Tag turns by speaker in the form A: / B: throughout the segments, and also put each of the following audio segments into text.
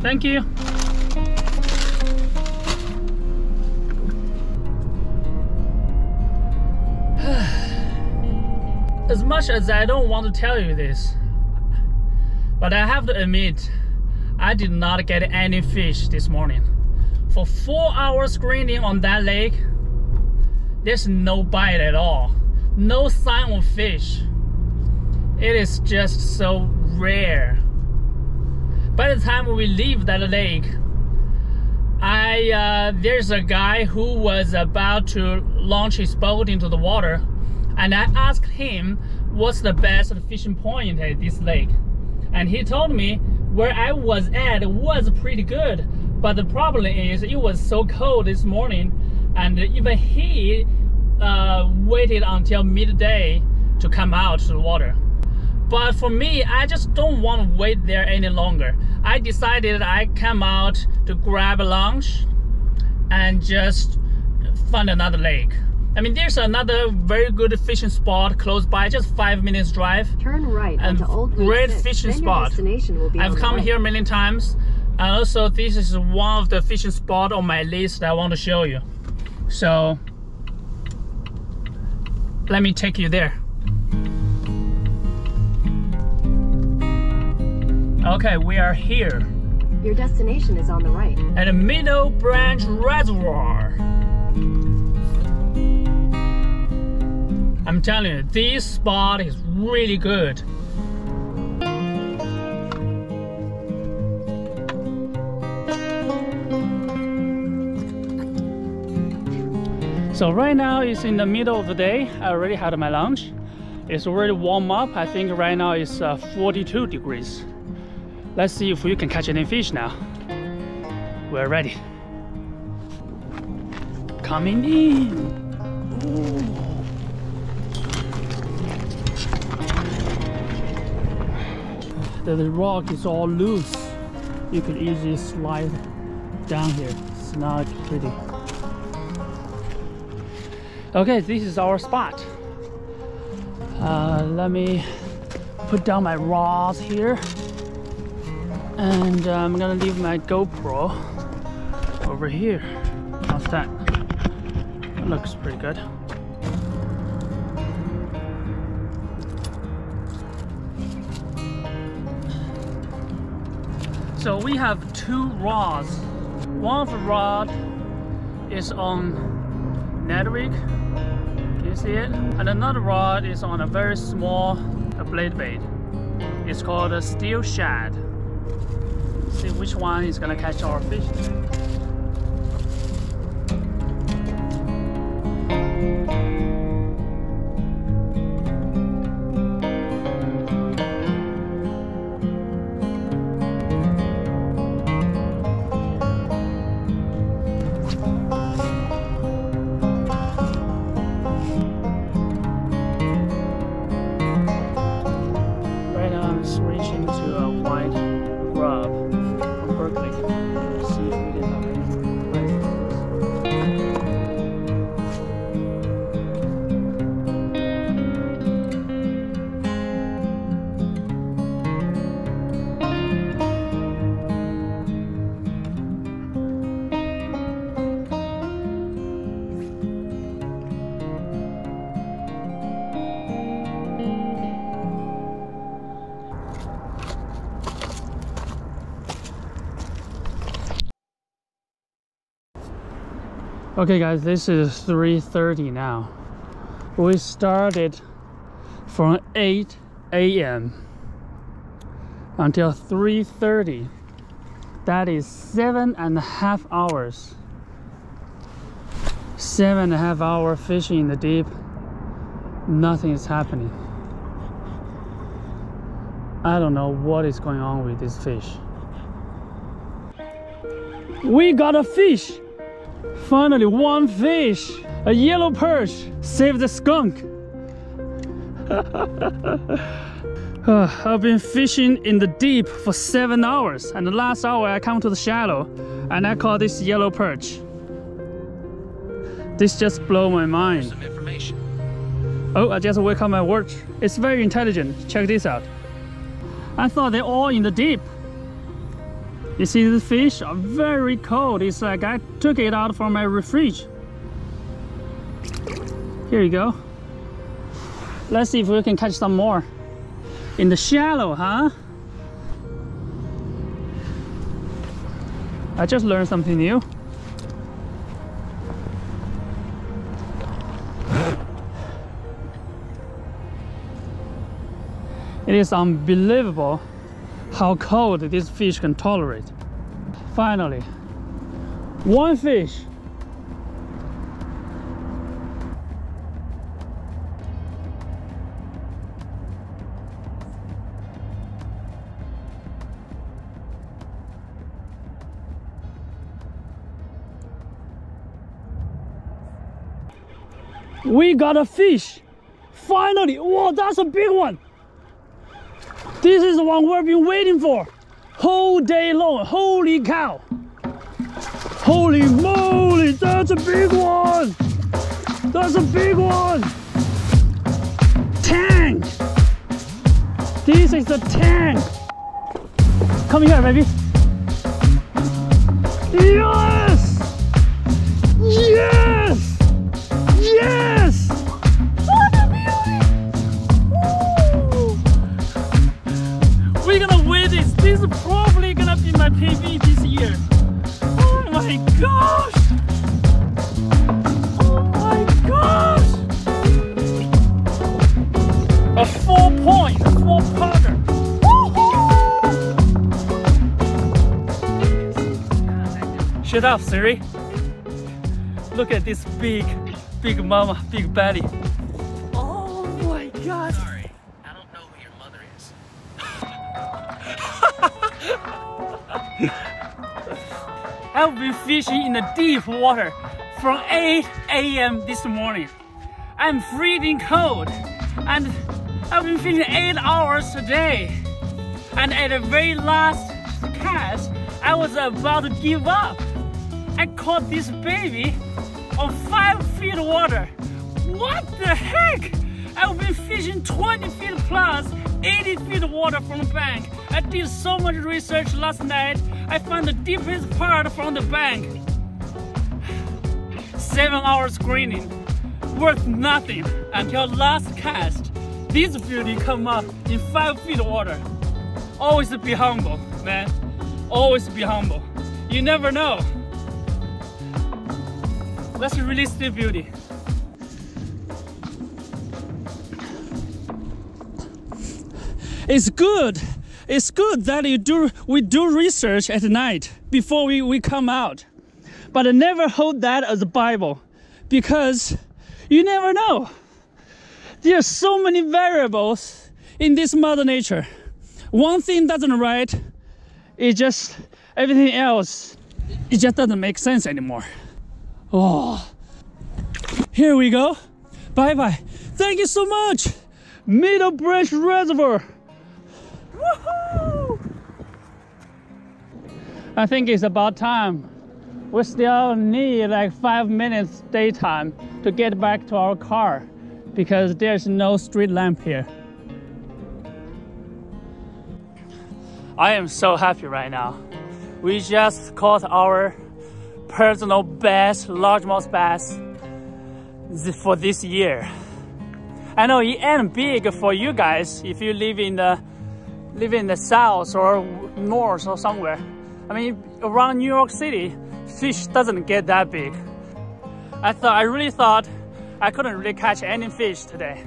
A: Thank you. as much as I don't want to tell you this, but I have to admit, I did not get any fish this morning. For four hours screening on that lake, there's no bite at all. No sign of fish. It is just so rare. By the time we leave that lake, I uh, there's a guy who was about to launch his boat into the water and I asked him what's the best fishing point at this lake. And he told me where I was at was pretty good, but the problem is it was so cold this morning, and even he uh, waited until midday to come out to the water. But for me, I just don't want to wait there any longer. I decided I come out to grab a lunch and just find another lake. I mean, there's another very good fishing spot close by, just five minutes drive.
B: Turn right
A: and
B: Old
A: great
B: 6,
A: fishing
B: then
A: spot.
B: will be
A: I've come
B: right.
A: here many times, and also this is one of the fishing spot on my list I want to show you. So let me take you there. Okay, we are here
B: Your destination is on the right.
A: at the Middle Branch Reservoir. I'm telling you, this spot is really good. So right now it's in the middle of the day. I already had my lunch. It's already warm up. I think right now it's uh, 42 degrees. Let's see if we can catch any fish now. We're ready. Coming in. The rock is all loose. You can easily slide down here. It's not pretty. Okay, this is our spot. Uh, let me put down my rods here. And uh, I'm gonna leave my GoPro over here. How's that? Looks pretty good. So we have two rods. One of the rod is on Ned rig. Can you see it? And another rod is on a very small blade bait. It's called a steel shad. See which one is gonna catch our fish Okay guys, this is 3.30 now. We started from 8 a.m. until 3.30. That is seven and a half hours. Seven and a half hour fishing in the deep. Nothing is happening. I don't know what is going on with this fish. We got a fish! Finally, one fish! A yellow perch, saved the skunk! Uh, I've been fishing in the deep for seven hours, and the last hour I come to the shallow, and I caught this yellow perch. This just blew my mind. Oh, I just wake up my watch. It's very intelligent. Check this out. I thought they're all in the deep. You see the fish are very cold. It's like I took it out from my fridge. Here you go. Let's see if we can catch some more. In the shallow, huh? I just learned something new. It is unbelievable how cold this fish can tolerate. Finally, one fish. We got a fish! Finally! Whoa, that's a big one! This is the one we've been waiting for. Whole day long. Holy cow. Holy moly, that's a big one. That's a big one. Tank! This is the tank! Come here, baby. Yes! Yes! This. Is probably gonna be my PB this year. Oh my gosh! Oh my gosh! A four point, four pounder. Shut up, Siri. Look at this big, big mama, big belly. Oh my god. I've been fishing in the deep water from 8 a.m. this morning. I'm freezing cold and I've been fishing 8 hours a day. And at the very last cast, I was about to give up. I caught this baby on 5 feet water. What the heck? I've been fishing 20 feet plus 80 feet water from the bank. I did so much research last night. I found the deepest part from the bank. Seven hours screening, worth nothing until last cast. This beauty come up in five feet water. Always be humble, man. Always be humble. You never know. Let's release the beauty. It's good. It's good that you do we do research at night before we, we come out. But I never hold that as a Bible because you never know. There are so many variables in this mother nature. One thing doesn't right, it just everything else it just doesn't make sense anymore. Oh here we go. Bye bye. Thank you so much. Middle Branch Reservoir. I think it's about time. We still need like five minutes daytime to get back to our car because there's no street lamp here. I am so happy right now. We just caught our personal best largemouth bass for this year. I know it ain't big for you guys if you live in the live in the south or north or somewhere. I mean, around New York City, fish doesn't get that big. I thought I really thought I couldn't really catch any fish today.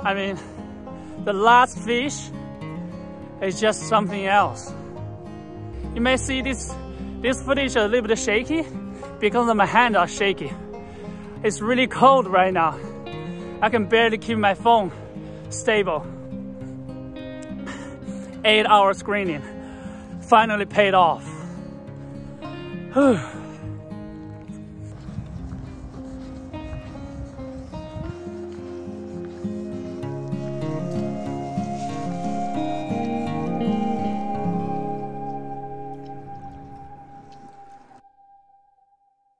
A: I mean, the last fish is just something else. You may see this this footage a little bit shaky because my hands are shaky. It's really cold right now. I can barely keep my phone stable. Eight hour screening finally paid off.